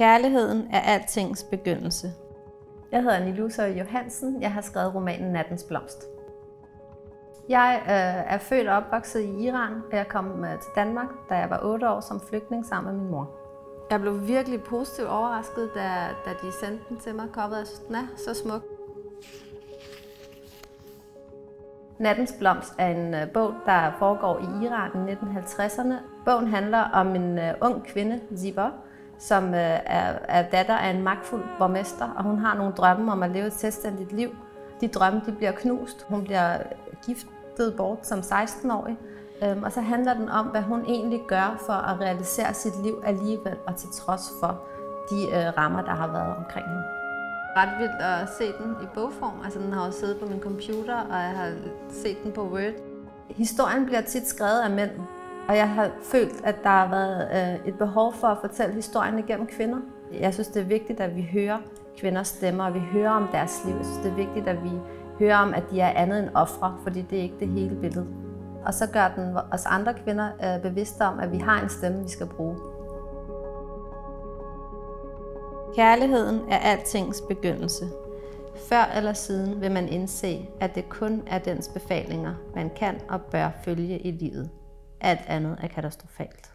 Kærligheden er altings begyndelse. Jeg hedder Nilusa Johansen. Jeg har skrevet romanen Nattens Blomst. Jeg øh, er født og opvokset i Iran, og jeg kom øh, til Danmark, da jeg var 8 år som flygtning sammen med min mor. Jeg blev virkelig positivt overrasket, da, da de sendte den til mig. Coveret den er så smuk. Nattens Blomst er en øh, bog, der foregår i Iran i 1950'erne. Bogen handler om en øh, ung kvinde, Ziba, som øh, er, er datter af en magtfuld borgmester, og hun har nogle drømme om at leve et selvstændigt liv. De drømme de bliver knust. Hun bliver giftet bort som 16-årig, øhm, og så handler den om, hvad hun egentlig gør for at realisere sit liv alligevel, og til trods for de øh, rammer, der har været omkring hende. Ret vildt at se den i bogform. Altså, den har også siddet på min computer, og jeg har set den på Word. Historien bliver tit skrevet af mænd, og jeg har følt, at der har været øh, et behov for at fortælle historien igennem kvinder. Jeg synes, det er vigtigt, at vi hører kvinders stemmer, og vi hører om deres liv. Jeg synes, det er vigtigt, at vi hører om, at de er andet end ofre, fordi det er ikke det hele billede. Og så gør den os andre kvinder øh, bevidste om, at vi har en stemme, vi skal bruge. Kærligheden er altings begyndelse. Før eller siden vil man indse, at det kun er dens befalinger, man kan og bør følge i livet. Alt andet er katastrofalt.